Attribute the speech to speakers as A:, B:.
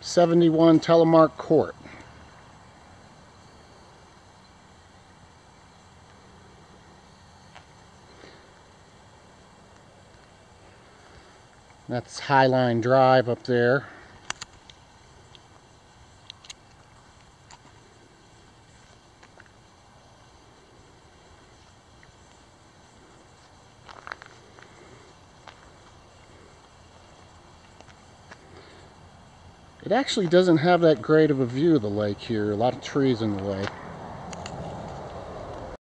A: 71 Telemark Court. That's Highline Drive up there. It actually doesn't have that great of a view of the lake here. A lot of trees in the way.